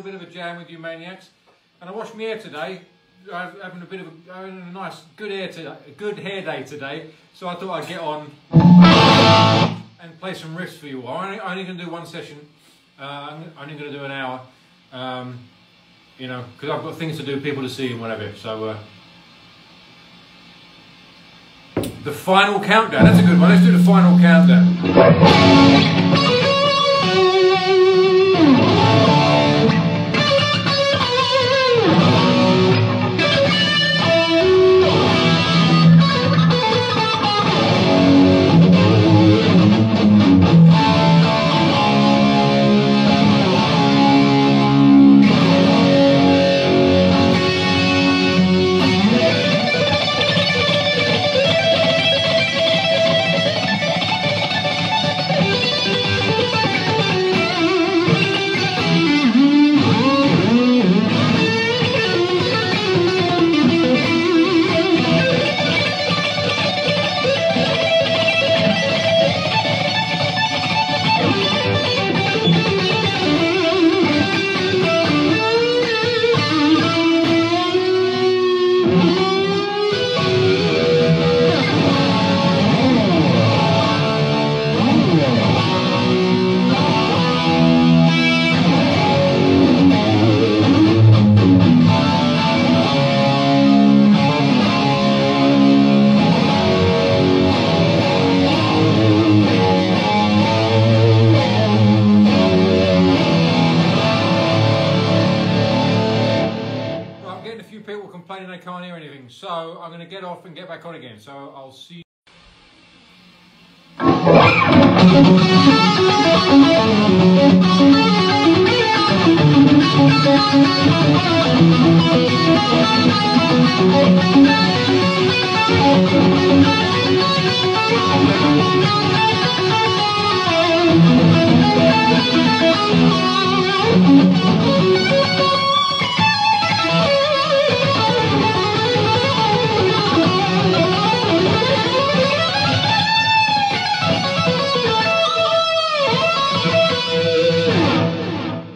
a bit of a jam with you maniacs. And I washed my hair today. I'm having a bit of a, having a nice, good hair today, good hair day today. So I thought I'd get on and play some riffs for you. I'm only, only going to do one session. Uh, I'm only going to do an hour. Um, you know, because I've got things to do, people to see and whatever. So. Uh, the final countdown. That's a good one. Let's do the final countdown.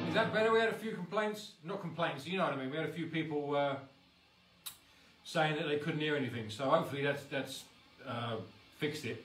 Is that better? We had a few complaints, not complaints, you know what I mean. We had a few people uh, saying that they couldn't hear anything, so hopefully that's that's uh, fixed it.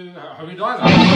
Let's do uh, Holy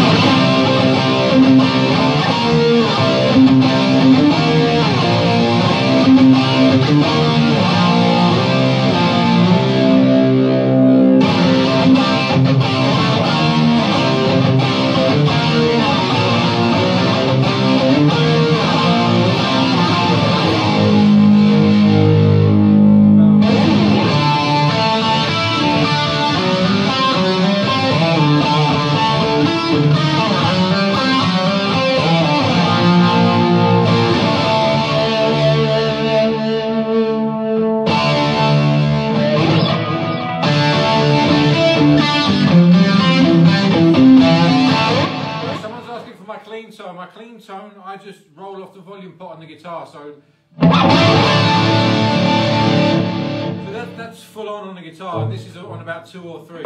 just roll off the volume pot on the guitar, so. So that, that's full on on the guitar, and this is on about two or three.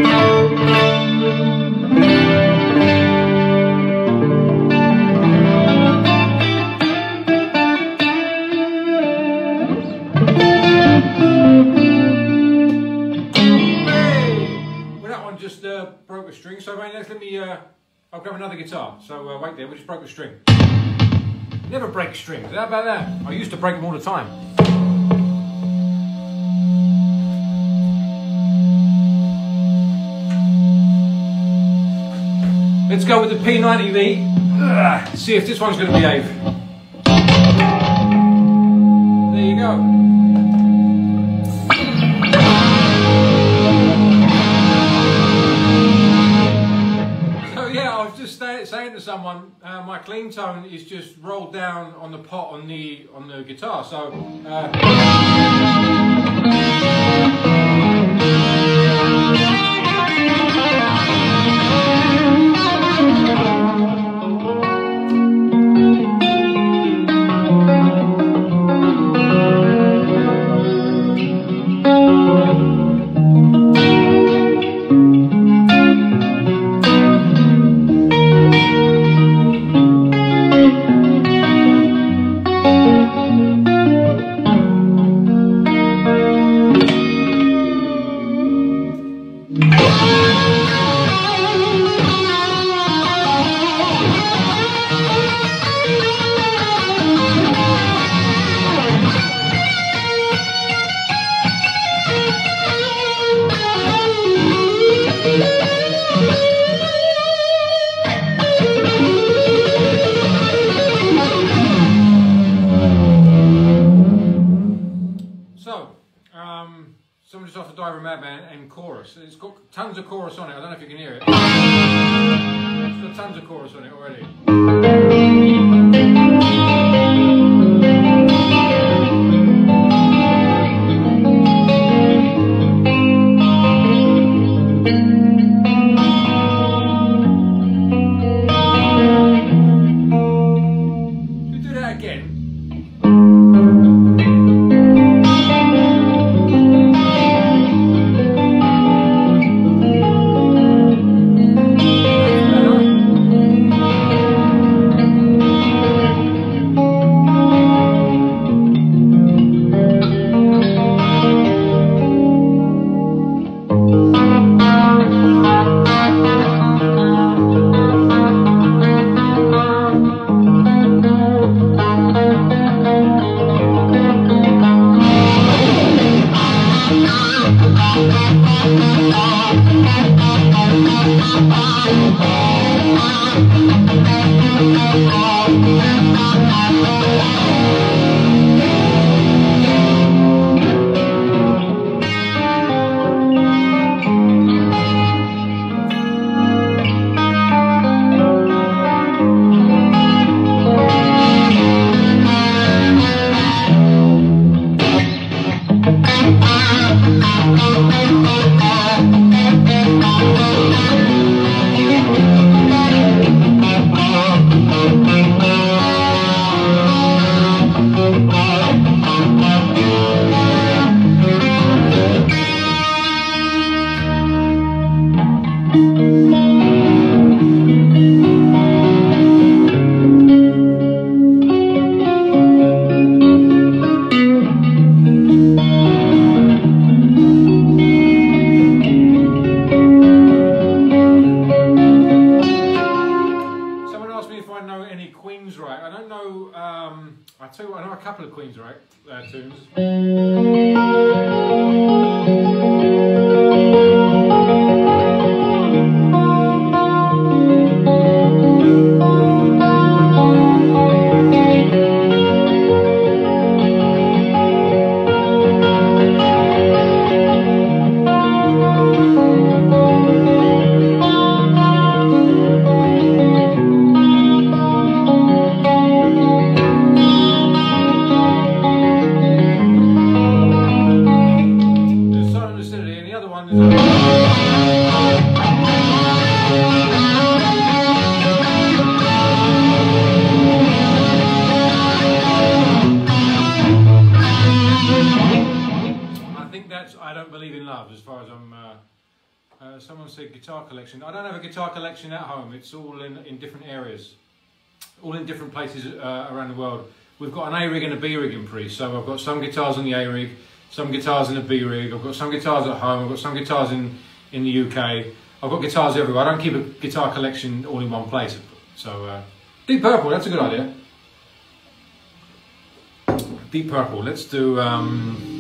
Well, that one just uh, broke a string, so mate, let's let me. Uh, I'll grab another guitar. So uh, wait there, we just broke the string. Never break strings. How about that? I used to break them all the time. Let's go with the P90V. Ugh, see if this one's going to behave. There you go. Someone, uh, my clean tone is just rolled down on the pot on the on the guitar. So. Uh, It's Thank you. Got some guitars on the A rig, some guitars in the B rig, I've got some guitars at home, I've got some guitars in, in the UK. I've got guitars everywhere. I don't keep a guitar collection all in one place. So, uh, Deep Purple, that's a good idea. Deep Purple, let's do. Um,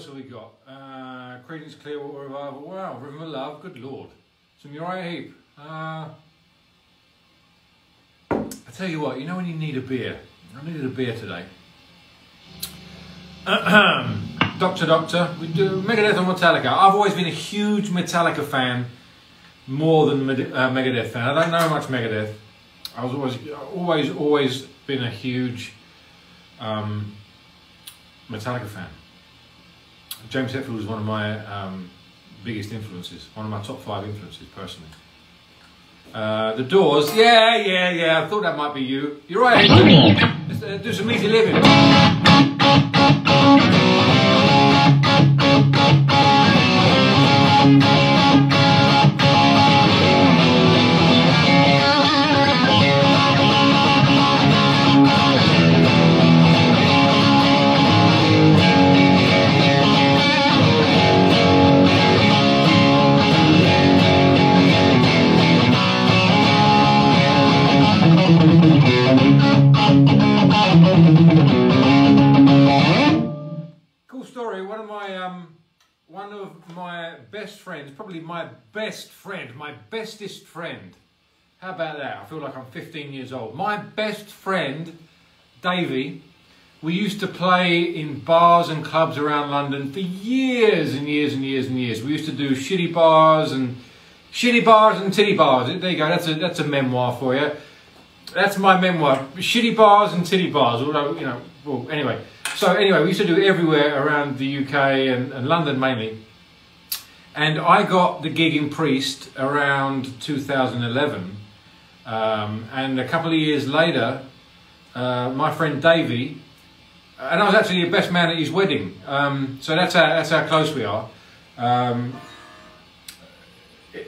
else have we got? Uh, Creedence Clearwater Revival. Wow, River of Love. Good lord. Some Uriah Heep. Uh, I tell you what, you know when you need a beer? I needed a beer today. Doctor Doctor, we do Megadeth and Metallica. I've always been a huge Metallica fan, more than uh, Megadeth fan. I don't know much Megadeth. I was always, always, always been a huge um, Metallica fan. James Hetfield was one of my um, biggest influences, one of my top five influences personally. Uh, the Doors, yeah, yeah, yeah. I thought that might be you. You're right. Let's uh, do some easy living. One of my best friends, probably my best friend, my bestest friend. How about that? I feel like I'm 15 years old. My best friend, Davey, we used to play in bars and clubs around London for years and years and years and years. We used to do shitty bars and shitty bars and titty bars. There you go. That's a that's a memoir for you. That's my memoir. Shitty bars and titty bars. Although you know, well, anyway. So anyway, we used to do everywhere around the UK and, and London mainly. And I got the gig in Priest around 2011. Um, and a couple of years later, uh, my friend Davey, and I was actually the best man at his wedding. Um, so that's how, that's how close we are. Um,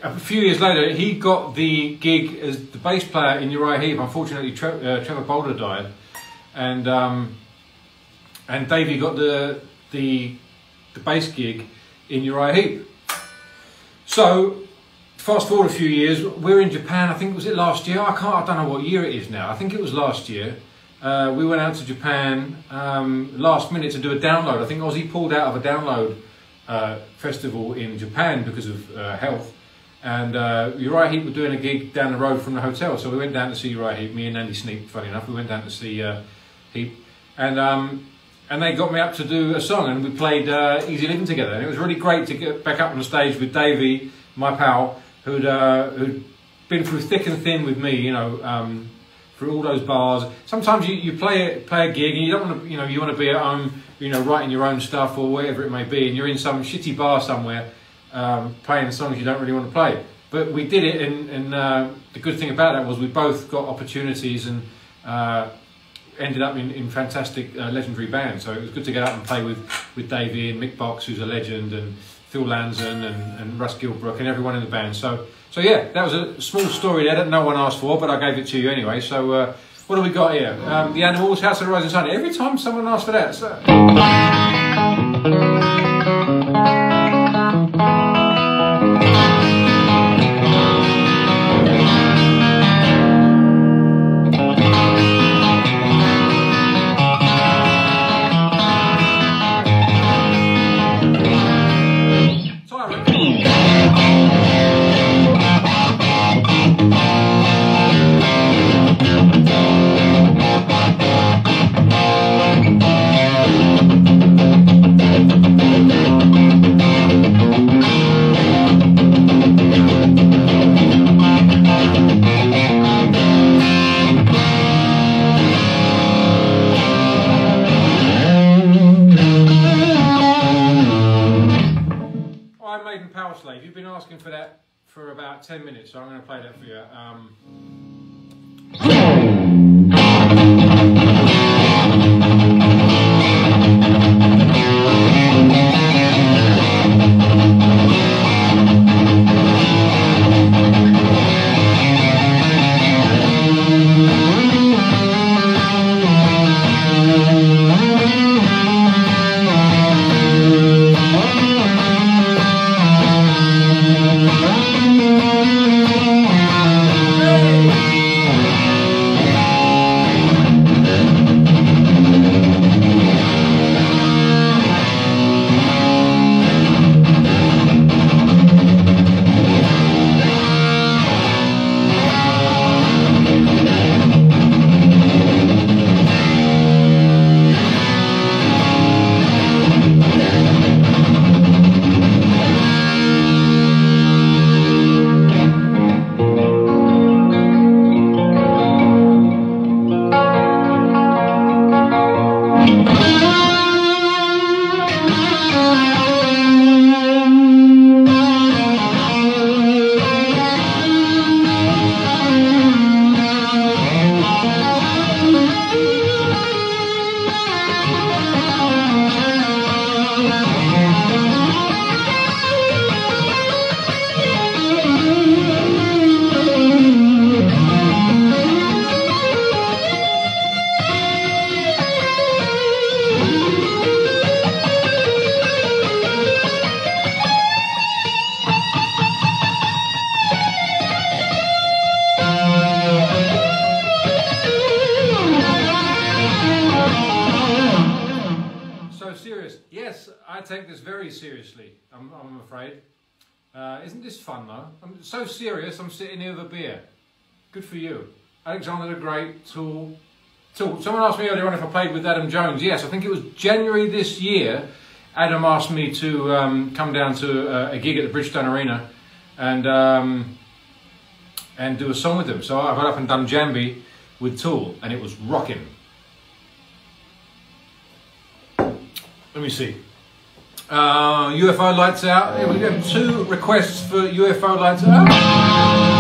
a few years later, he got the gig as the bass player in Uriah Heep. Unfortunately, Tre- uh, Trevor Bolder died, and and Davey got the the the bass gig in Uriah Heep. So, fast forward a few years, we're in Japan. I think was it last year? I can't. I don't know what year it is now. I think it was last year. Uh, we went out to Japan um, last minute to do a download. I think Ozzy pulled out of a download uh, festival in Japan because of uh, health. And uh, Uriah Heep were doing a gig down the road from the hotel, so we went down to see Uriah Heep. Me and Andy Sneap, funny enough, we went down to see uh, Heep, and um, and they got me up to do a song, and we played uh, Easy Living together, and it was really great to get back up on the stage with Davey, my pal, who'd uh, who'd been through thick and thin with me, you know, um, through all those bars. Sometimes you, you play play a gig and you don't want to, you know, you want to be at home, you know, writing your own stuff or whatever it may be, and you're in some shitty bar somewhere um, playing songs you don't really want to play. But we did it, and, and uh, the good thing about that was we both got opportunities and uh, ended up in, in fantastic, uh, legendary bands. So it was good to get out and play with, with Davey and Mick Box, who's a legend, and Phil Lanzon and, and Russ Gilbrook and everyone in the band. So, so yeah, that was a small story there that no one asked for, but I gave it to you anyway. So, uh, what do we got here? Um, the Animals, House of the Rising Sun. Every time someone asks for that, so. Serious, I'm sitting here with a beer. Good for you. Alexander the Great, Tool. Tool. Someone asked me earlier on if I played with Adam Jones. Yes, I think it was January this year. Adam asked me to um, come down to a, uh, a, gig at the Bridgestone Arena and um, and do a song with him. So I went up and done Jambi with Tool and it was rocking. Let me see. Uh, UFO lights out. Yeah, we have two requests for UFO lights out.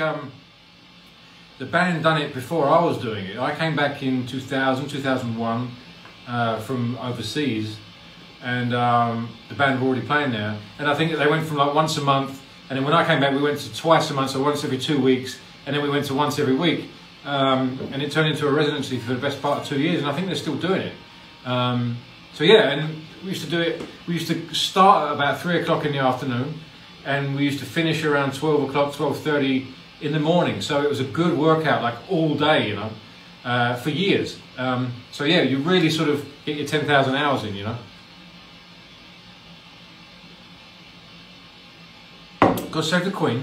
Um, the band done it before I was doing it. I came back in 2000, 2001 uh, from overseas and um, the band were already playing there. And I think they went from like once a month and then when I came back we went to twice a month, so once every two weeks and then we went to once every week. Um, and it turned into a residency for the best part of two years and I think they're still doing it. Um, so yeah, and we used to do it. We used to start at about three o'clock in the afternoon, and we used to finish around twelve o'clock, twelve thirty in the morning. So it was a good workout, like all day, you know, uh, for years. Um, so yeah, you really sort of get your ten thousand hours in, you know. God save the Queen.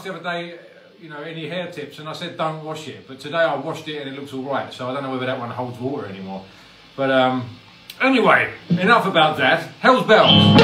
asked the other day, you know, any hair tips, and I said don't wash it. But today I washed it and it looks all right, so I don't know whether that one holds water anymore. But um, anyway, enough about that. Hell's bells.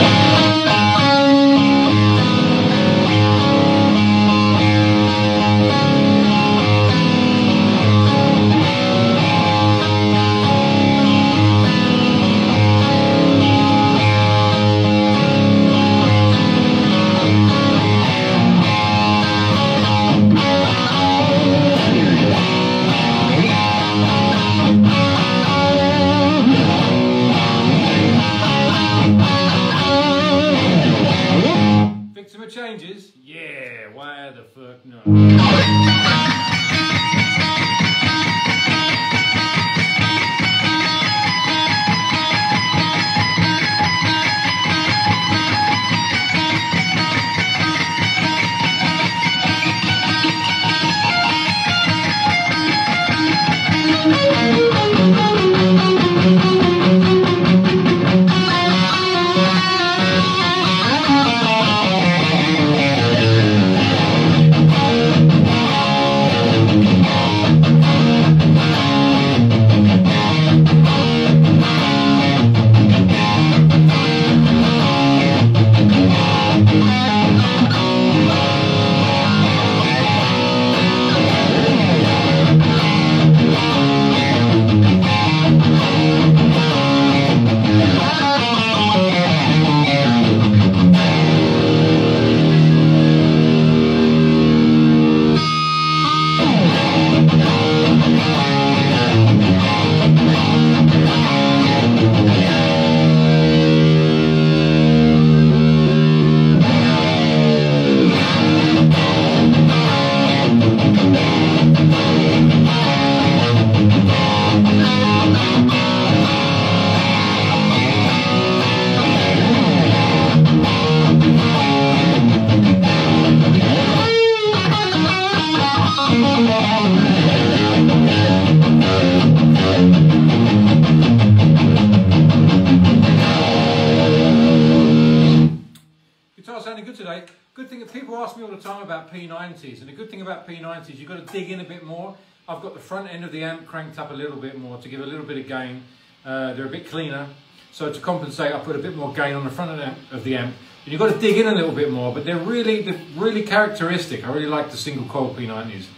Cranked up a little bit more to give a little bit of gain. Uh, they're a bit cleaner. So to compensate, I put a bit more gain on the front of the. Of the amp. And you've got to dig in a little bit more, but they're really, they're really characteristic. I really like the single coil P90s.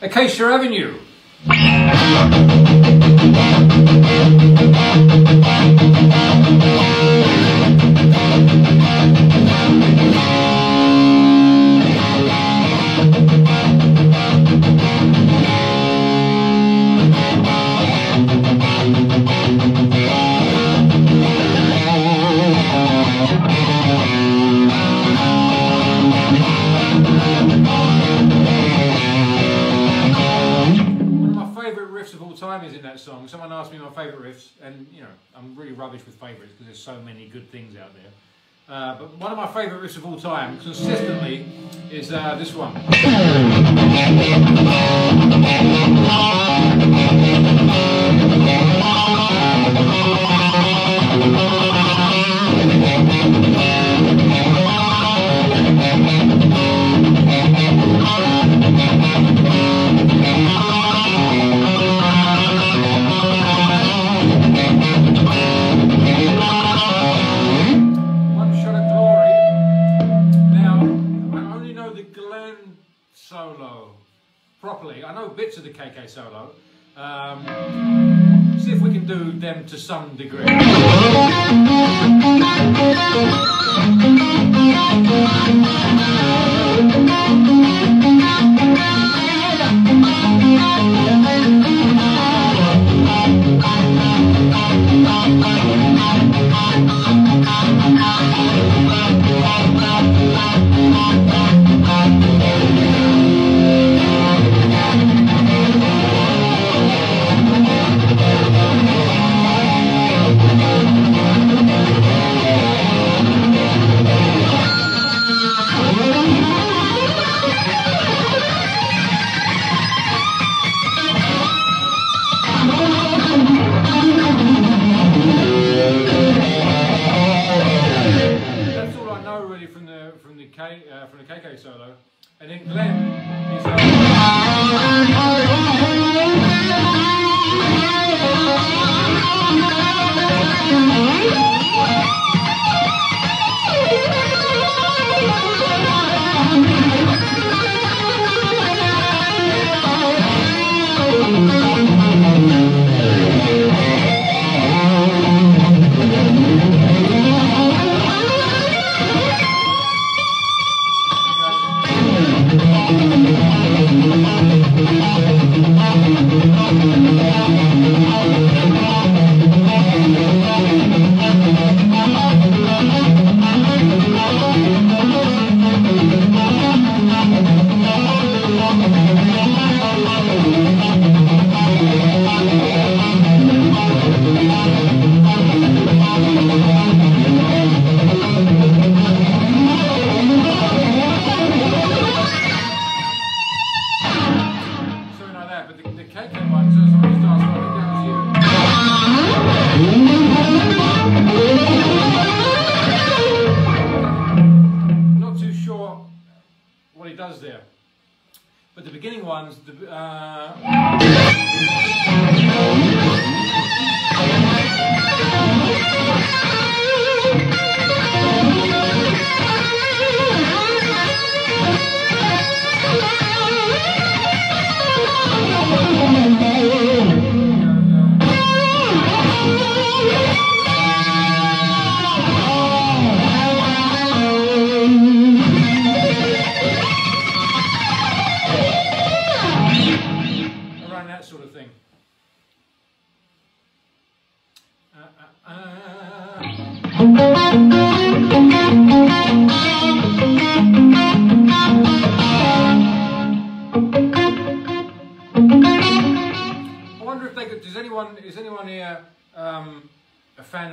Acacia Avenue. solo, and then Glenn, uh,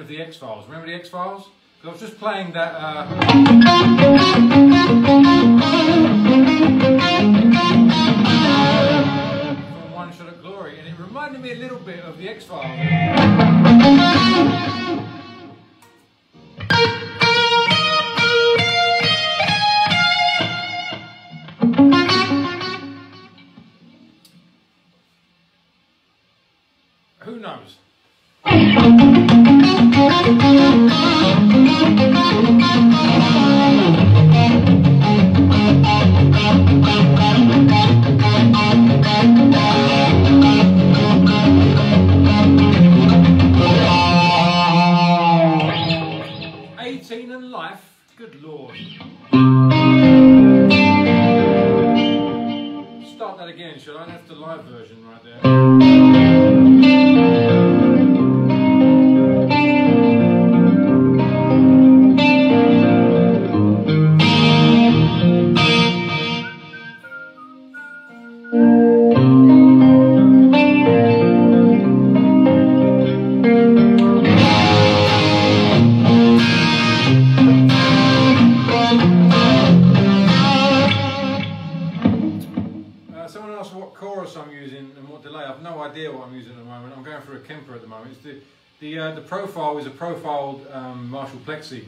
the X-Files. Remember the X-Files? I was just playing that... Uh, from One Shot at Glory, and it reminded me a little bit of the X-Files. Marshall Plexi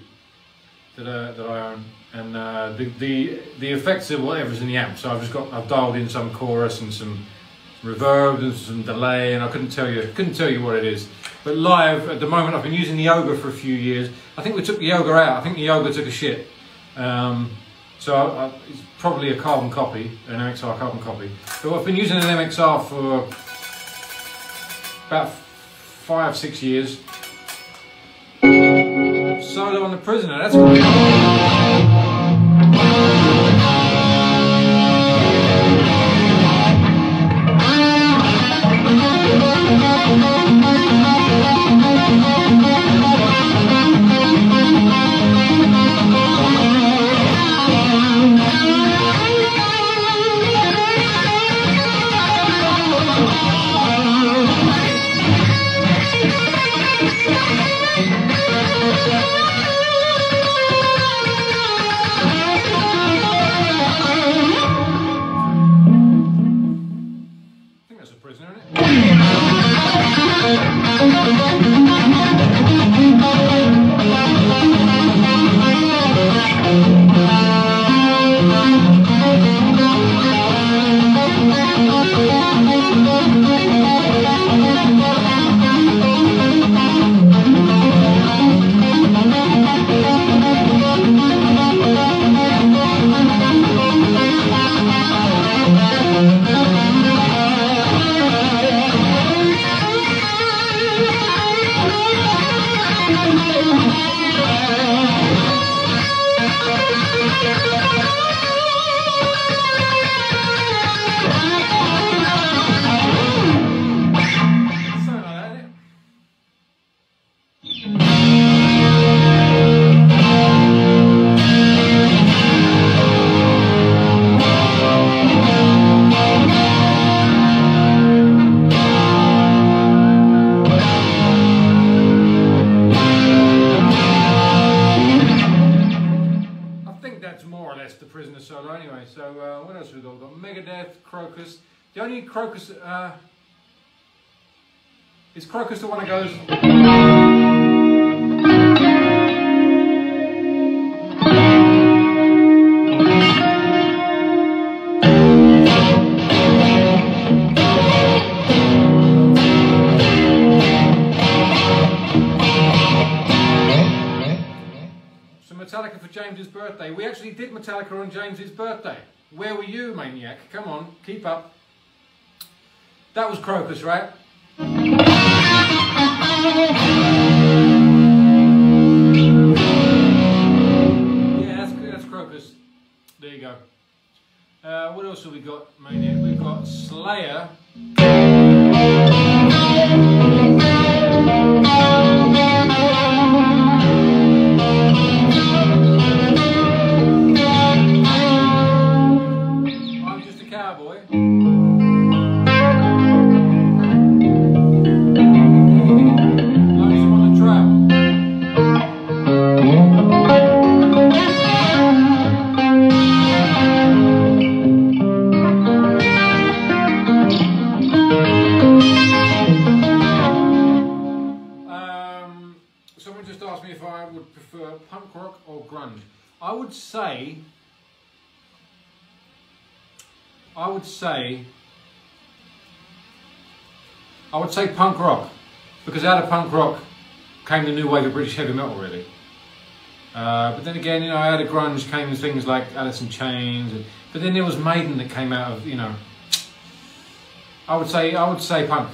that uh, that I own, and uh, the the the effects of whatever's in the amp. So I've just got I've dialed in some chorus and some reverb and some delay, and I couldn't tell you couldn't tell you what it is. But live at the moment, I've been using the Yoga for a few years. I think we took the Yoga out. I think the Yoga took a shit. Um, so I, I, it's probably a carbon copy, an MXR carbon copy. But I've been using an MXR for about five, six years. Solo on the Prisoner, that's great. Krokus. The only Krokus uh, is Krokus the one that goes. Metallica on James's birthday. Where were you, maniac? Come on, keep up. That was Krokus, right? Yeah, that's, that's Krokus. There you go. Uh, what else have we got, maniac? We've got Slayer. Grunge. I would say, I would say, I would say punk rock, because out of punk rock came the new wave of British heavy metal, really. Uh, but then again, you know, out of grunge came things like Alice in Chains, and, but then there was Maiden that came out of, you know, I would say, I would say punk.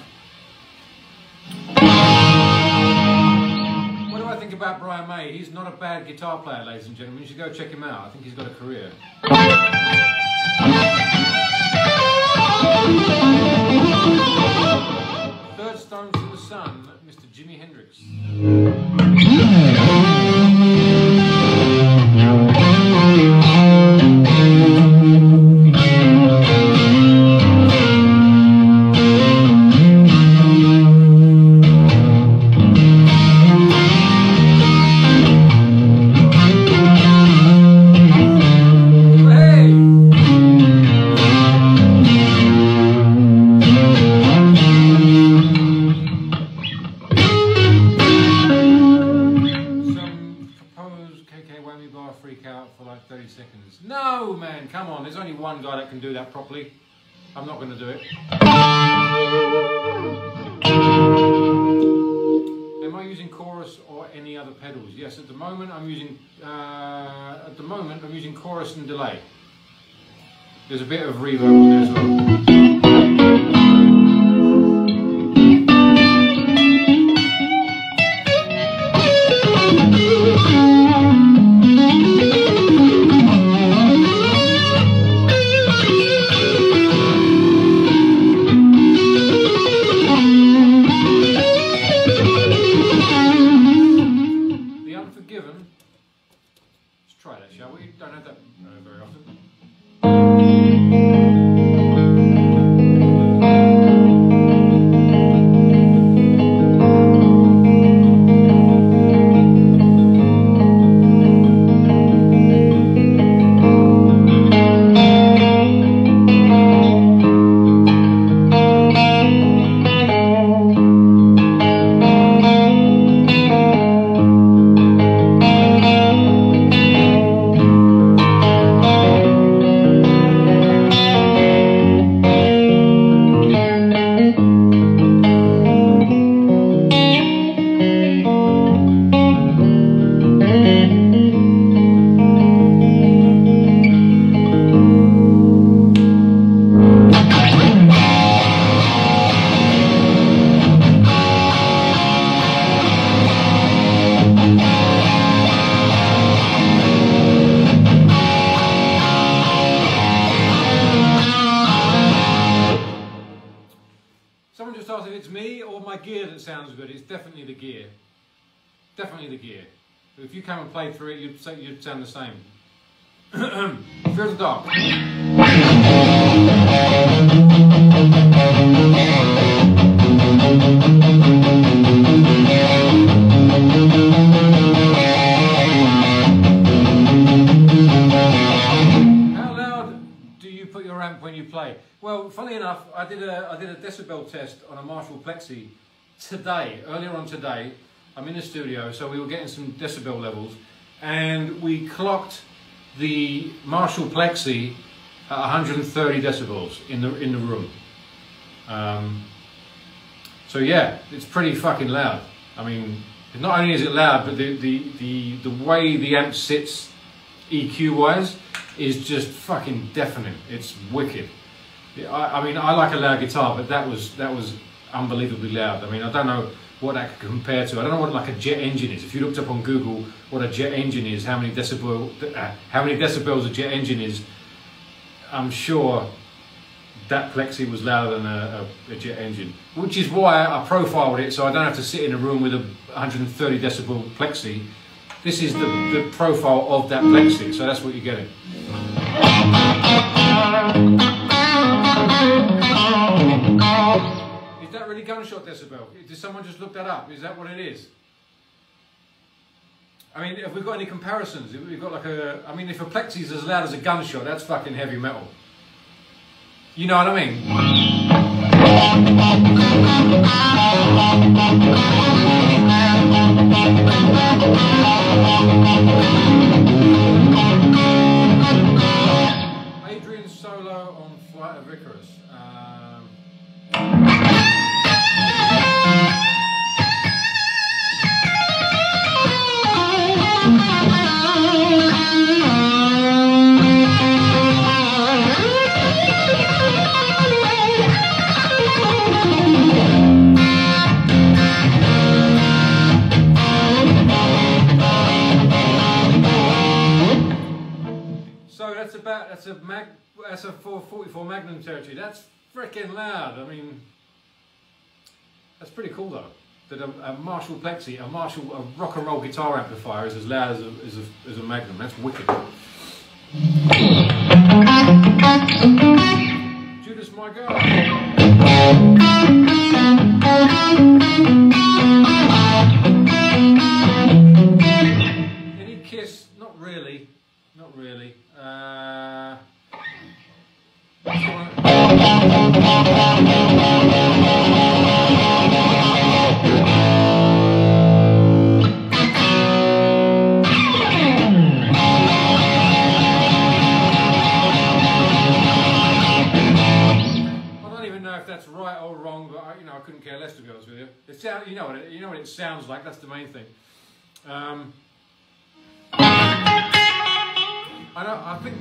I think about Brian May? He's not a bad guitar player, ladies and gentlemen. You should go check him out. I think he's got a career. Third Stone to the Sun, Mr. Jimi Hendrix. Bit of reverb Marshall Plexi at 130 decibels in the in the room. Um, so yeah, it's pretty fucking loud. I mean, not only is it loud, but the the the, the way the amp sits EQ wise is just fucking deafening. It's wicked. I, I mean, I like a loud guitar, but that was that was unbelievably loud. I mean, I don't know what that could compare to. I don't know what like a jet engine is. If you looked up on Google what a jet engine is, how many decibel, uh, how many decibels a jet engine is, I'm sure that Plexi was louder than a, a, a jet engine. Which is why I profiled it, so I don't have to sit in a room with a 130 decibel Plexi. This is the, the profile of that Plexi, so that's what you're getting. That really gunshot decibel? Did someone just look that up? Is that what it is? I mean, have we got any comparisons? We've got like a, I mean, if a plexi is as loud as a gunshot, that's fucking heavy metal. You know what I mean? That's a mag, that's a 444 Magnum territory. That's freaking loud. I mean, that's pretty cool though. That a, a Marshall Plexi, a Marshall, a rock and roll guitar amplifier is as loud as a, as a, as a Magnum. That's wicked. Judas, my.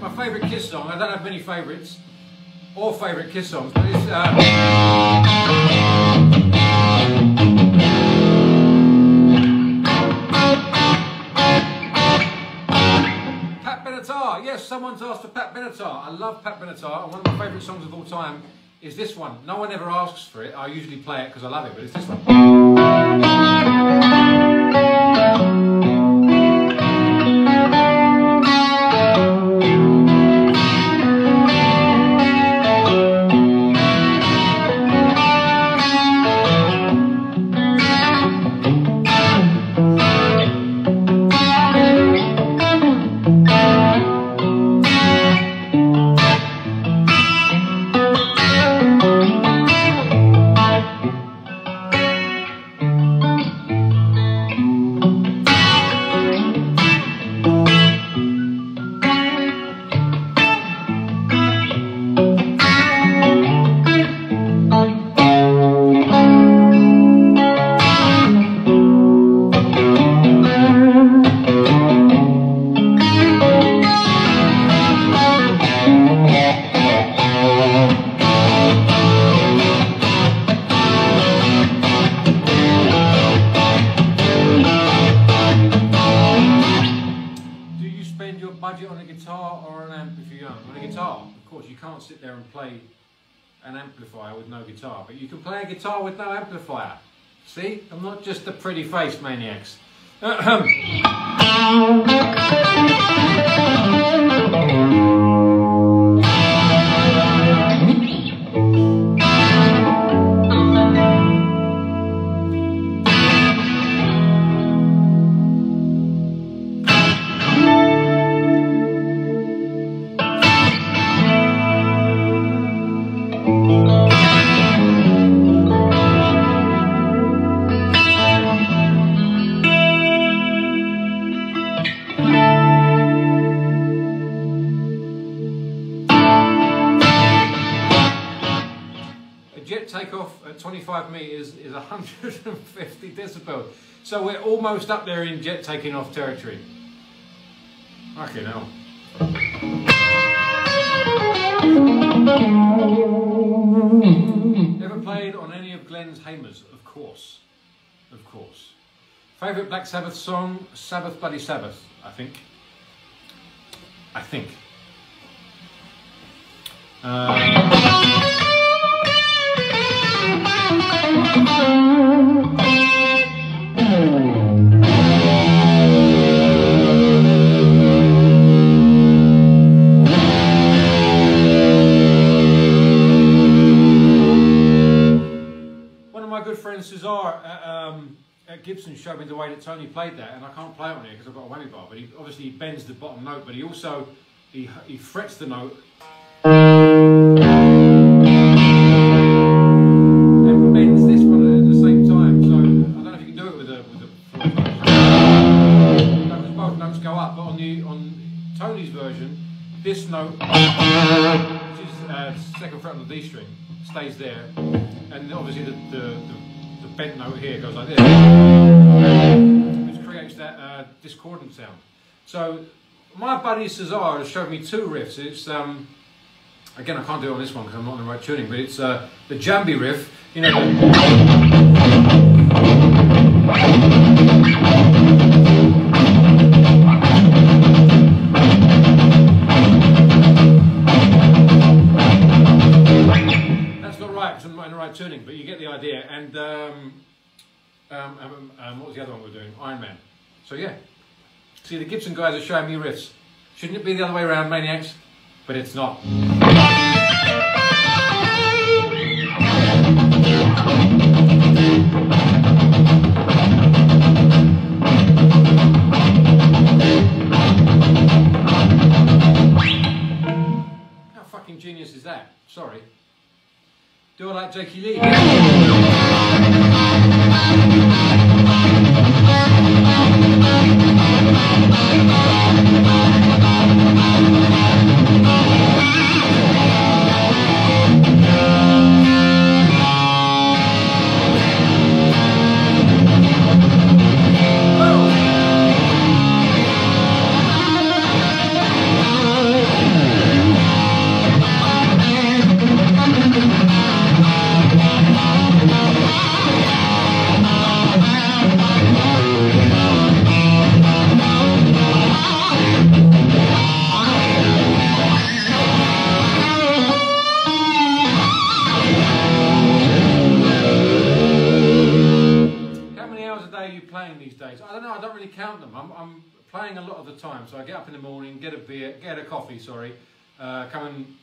My favourite Kiss song. I don't have many favourites or favourite Kiss songs, but it's. Uh, Pat Benatar, yes, someone's asked for Pat Benatar. I love Pat Benatar, and one of my favourite songs of all time is this one. No one ever asks for it. I usually play it because I love it, but it's this one. On a guitar, of course, you can't sit there and play an amplifier with no guitar, but you can play a guitar with no amplifier. See, I'm not just a pretty face maniacs. 150 decibels. So we're almost up there in jet taking off territory. Fucking hell. Ever played on any of Glenn's Hamers? Of course. Of course. Favourite Black Sabbath song? Sabbath Bloody Sabbath, I think. I think. Uh, friends, at, um, at Gibson, showed me the way that Tony played that, and I can't play it on here because I've got a whammy bar. But he obviously he bends the bottom note, but he also he, he frets the note and bends this one at the same time. So I don't know if you can do it with a with a. Both notes go up, but on the on Tony's version, this note, which is uh, second fret on the D string, stays there, and obviously the the, the, the bent note here goes like this, which creates that uh, discordant sound. So my buddy Cesar has showed me two riffs. It's um, again I can't do it on this one because I'm not in the right tuning, but it's uh, the Jambi riff. You know. That's not right It's not in the right tuning, but you get and um, um, um, um, what was the other one we were doing? Iron Man. So yeah. See, the Gibson guys are showing me riffs. Shouldn't it be the other way around, Maniacs? But it's not. How fucking genius is that? Sorry. Do I like Jakey Lee? How time. So I get up in the morning, get a beer, get a coffee, sorry, uh, come and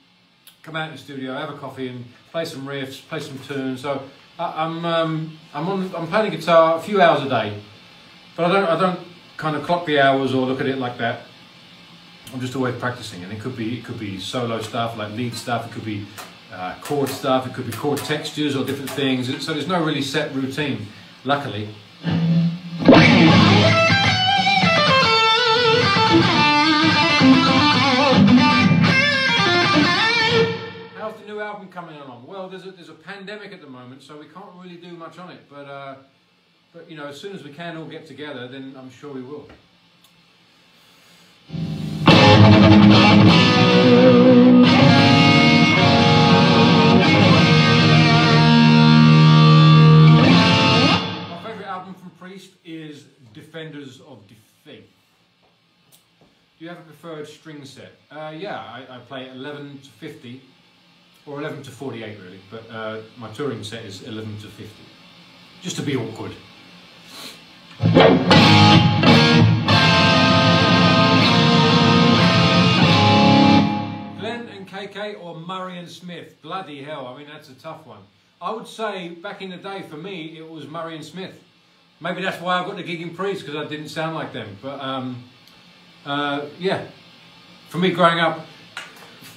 come out in the studio, have a coffee and play some riffs, play some tunes. So I, I'm, um, I'm, on, I'm playing guitar a few hours a day, but I don't, I don't kind of clock the hours or look at it like that. I'm just always practicing, and it could be it could be solo stuff like lead stuff. It could be uh, chord stuff. It could be chord textures or different things. So there's no really set routine. Luckily. Album coming along? Well, there's a, there's a pandemic at the moment, so we can't really do much on it. But uh, but you know, as soon as we can all get together, then I'm sure we will. My favourite album from Priest is Defenders of the Faith. Do you have a preferred string set? Uh, yeah, I, I play 11 to 50, or 11 to 48 really, but uh, my touring set is 11 to 50, just to be awkward. Glenn and KK or Murray and Smith? Bloody hell, I mean that's a tough one. I would say back in the day for me it was Murray and Smith. Maybe that's why I got the gig in Priest because I didn't sound like them. But um, uh, yeah, for me growing up,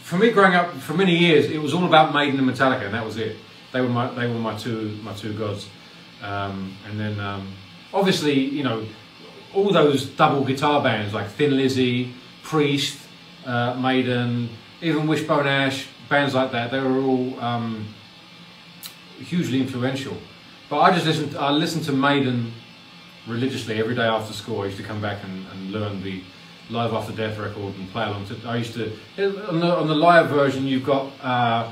for me growing up for many years, it was all about Maiden and Metallica, and that was it. They were my they were my two my two gods. Um, and then um, obviously you know all those double guitar bands like Thin Lizzy, Priest, uh, Maiden, even Wishbone Ash, bands like that. They were all um, hugely influential. But I just listened. I listened to Maiden religiously every day after school. I used to come back and, and learn the Live After Death record and play along to. I used to on the on the live version. You've got uh,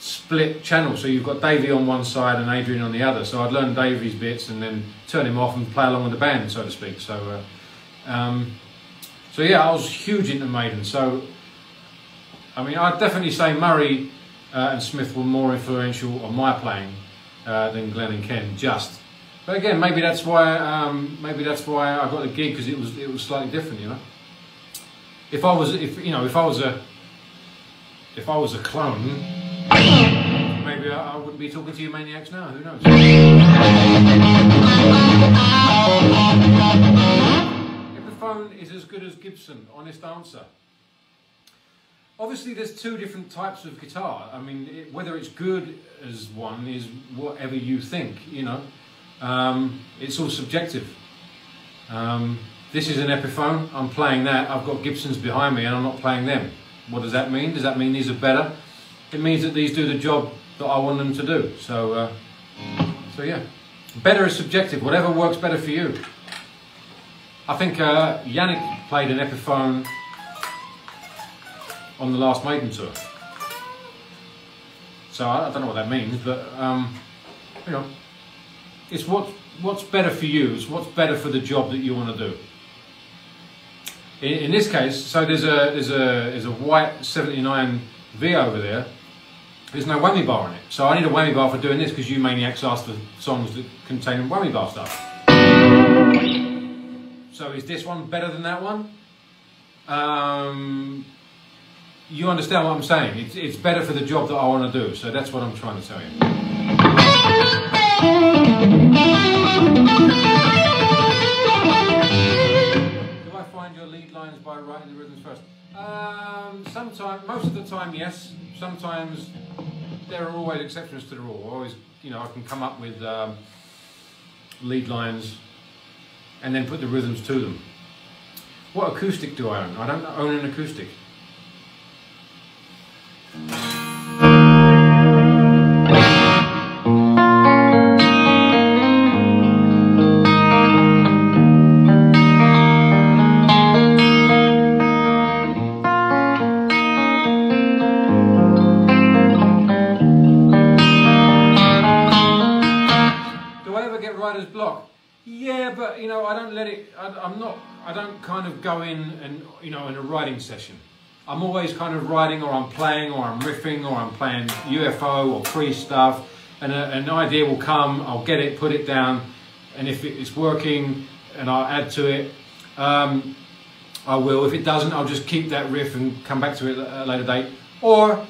split channels, so you've got Davey on one side and Adrian on the other. So I'd learn Davey's bits and then turn him off and play along with the band, so to speak. So. Uh, um, so yeah, I was huge into Maiden. So, I mean, I'd definitely say Murray uh, and Smith were more influential on my playing uh, than Glenn and Ken. Just, but again, maybe that's why um, maybe that's why I got the gig because it was it was slightly different, you know. If I was, if you know, if I was a, if I was a clone, maybe I, I wouldn't be talking to you maniacs now. Who knows? Epiphone is as good as Gibson. Honest answer. Obviously, there's two different types of guitar. I mean, it, whether it's good as one is whatever you think. You know, um, it's all subjective. Um, this is an Epiphone. I'm playing that. I've got Gibsons behind me, and I'm not playing them. What does that mean? Does that mean these are better? It means that these do the job that I want them to do. So, uh, so yeah, better is subjective. Whatever works better for you. I think uh, Yannick played an Epiphone on the last Maiden tour. So I, don't know what that means, but um, you know, it's what what's better for you. It's what's better for the job that you want to do. In, in this case, so there's a there's a there's a white 79 V over there. there's no whammy bar on it. So I need a whammy bar for doing this because you maniacs asked for songs that contain whammy bar stuff. So is this one better than that one? Um, you understand what I'm saying? It's, it's better for the job that I want to do. So that's what I'm trying to tell you. Do I find your lead lines by writing the rhythms first? Um, sometimes, most of the time, yes. Sometimes there are always exceptions to the rule. Always, you know, I can come up with um, lead lines and then put the rhythms to them. What acoustic do I own? I don't own an acoustic. Don't kind of go in and you know in a writing session. I'm always kind of writing, or I'm playing, or I'm riffing, or I'm playing UFO or free stuff, and a, an idea will come. I'll get it, put it down, and if it's working, and I'll add to it. Um, I will. If it doesn't, I'll just keep that riff and come back to it at a later date. Or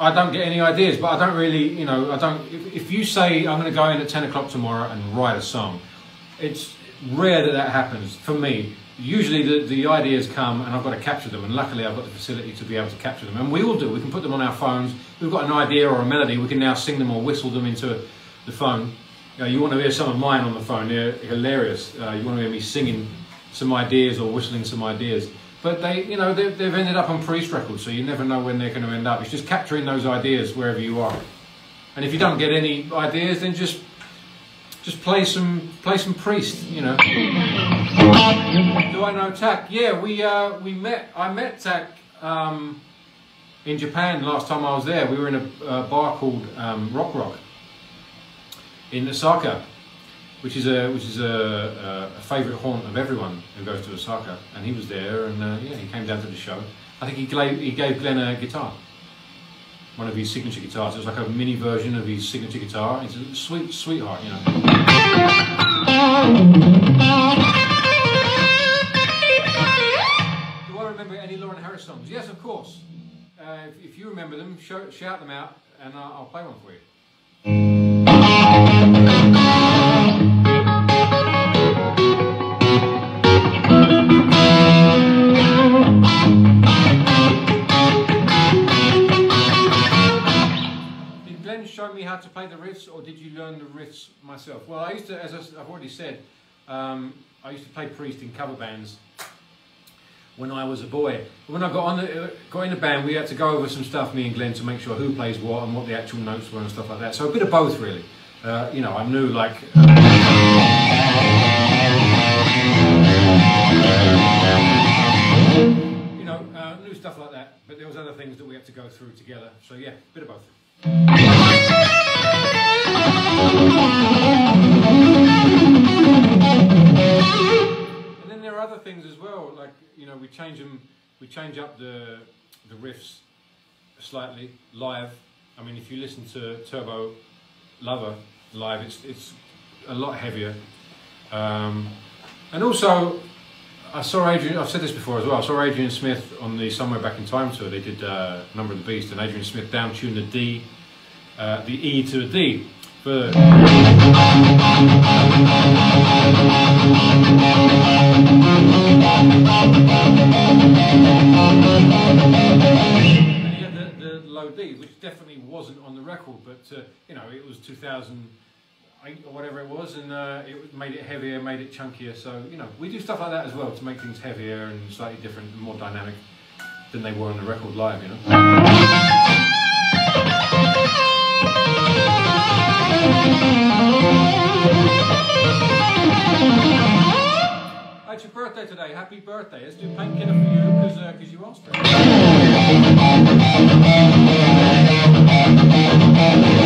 I don't get any ideas, but I don't really, you know, I don't. If, if you say I'm going to go in at 10 o'clock tomorrow and write a song, it's rare that that happens for me. Usually the, the ideas come and I've got to capture them, and luckily I've got the facility to be able to capture them. And we all do. We can put them on our phones. We've got an idea or a melody, we can now sing them or whistle them into the phone. You, know, you want to hear some of mine on the phone, they're hilarious. Uh, you want to hear me singing some ideas or whistling some ideas. But they, you know, they've, they've ended up on priest records, so you never know when they're going to end up. It's just capturing those ideas wherever you are. And if you don't get any ideas, then just just play some play some priest, you know. Do I know Tak? Yeah, we uh, we met. I met Tak um, in Japan last time I was there. We were in a, a bar called um, Rock Rock in Osaka, which is a which is a, a, a favourite haunt of everyone who goes to Osaka. And he was there, and uh, yeah, he came down to the show. I think he gave, he gave Glenn a guitar, one of his signature guitars. It was like a mini version of his signature guitar. It's a sweet sweetheart, you know. Do I remember any Lauren Harris songs? Yes, of course. Uh, if, if you remember them, shout them out, and I'll, I'll play one for you. How to play the riffs, or did you learn the riffs myself? Well, I used to, as I've already said, um, I used to play Priest in cover bands when I was a boy. When I got on the, uh, got in the band, we had to go over some stuff, me and Glenn, to make sure who plays what and what the actual notes were and stuff like that. So a bit of both, really. Uh, you know, I knew like. you know, uh, stuff like that, but there was other things that we had to go through together. So yeah, a bit of both. And then there are other things as well, like you know, we change them, we change up the the riffs slightly live. I mean, if you listen to Turbo Lover live, it's it's a lot heavier. Um, and also, I saw Adrian. I've said this before as well. I saw Adrian Smith on the Somewhere Back in Time tour. They did uh, Number of the Beast, and Adrian Smith down tuned the D, uh, the E to a D. For and he had the, the low D, which definitely wasn't on the record, but uh, you know it was 2008 or whatever it was, and uh, it made it heavier, made it chunkier. So you know we do stuff like that as well to make things heavier and slightly different and more dynamic than they were on the record live. You know. It's your birthday today. Happy birthday. Let's do Painkiller for you because uh, 'cause you asked for it.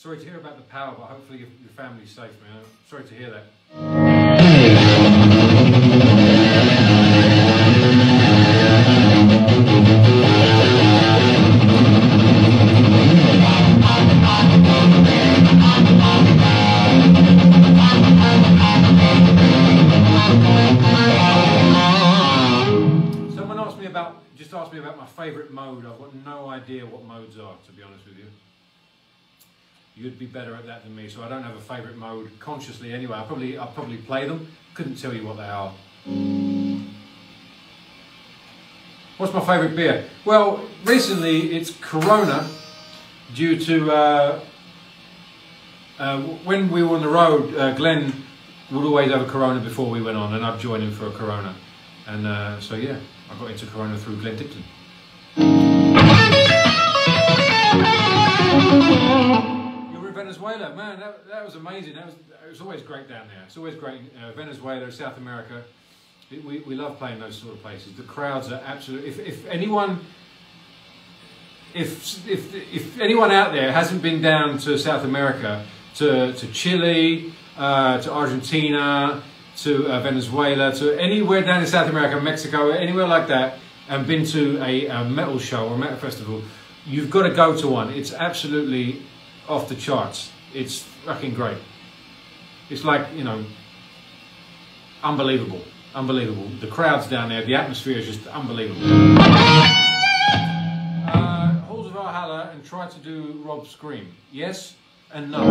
Sorry to hear about the power, but hopefully your, your family's safe, man. Sorry to hear that. Someone asked me about, just asked me about my favourite mode. I've got no idea what modes are, to be honest with you. You'd be better at that than me, so I don't have a favourite mode consciously anyway. I probably, I probably play them. Couldn't tell you what they are. What's my favourite beer? Well, recently it's Corona, due to uh, uh, when we were on the road. Uh, Glenn would always have a Corona before we went on, and I'd join him for a Corona. And uh, so yeah, I got into Corona through Glenn Tipton. Venezuela, man. That, that was amazing. That was it was always great down there. It's always great. Uh, Venezuela, South America. It, we, we love playing those sort of places. The crowds are absolutely. If, if anyone, if if if anyone out there hasn't been down to South America, to to Chile, uh, to Argentina, to uh, Venezuela, to anywhere down in South America, Mexico, anywhere like that, and been to a, a metal show or a metal festival, you've got to go to one. It's absolutely off the charts. It's fucking great. It's like, you know, unbelievable. Unbelievable. The crowds down there, the atmosphere is just unbelievable. Uh, Halls of Valhalla and try to do Rob Scream. Yes and no.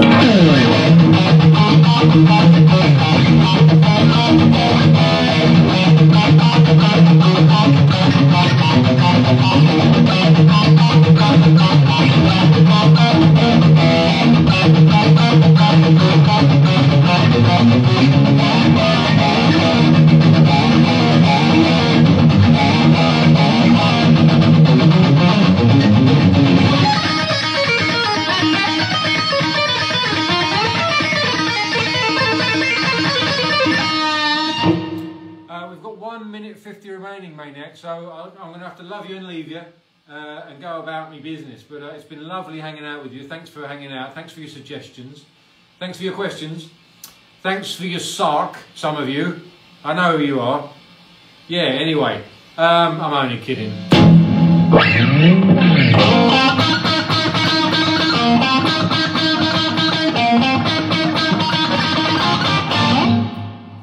Minute 50 remaining, Maniac, so I- I'm going to have to love you and leave you uh, and go about my business. But uh, it's been lovely hanging out with you. Thanks for hanging out. Thanks for your suggestions. Thanks for your questions. Thanks for your sark, some of you. I know who you are. Yeah, anyway, um, I'm only kidding.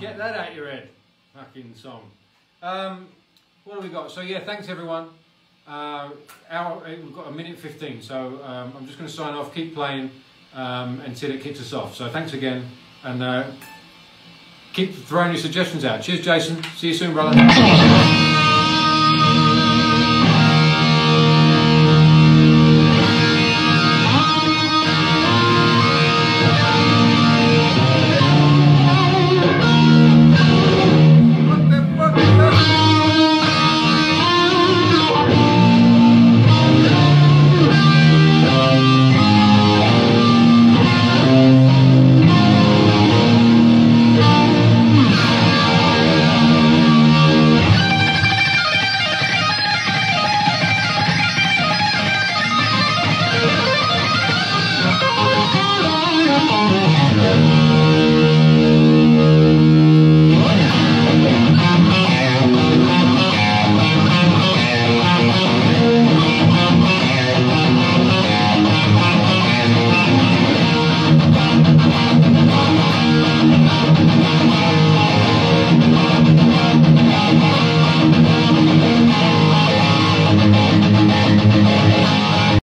Get that out your head. Fucking song. Um, what have we got? So yeah, thanks everyone. Uh, eh, we've got a minute 15, so um, I'm just going to sign off. Keep playing um, until it kicks us off. So thanks again, and uh, keep throwing your suggestions out. Cheers, Jason. See you soon, brother.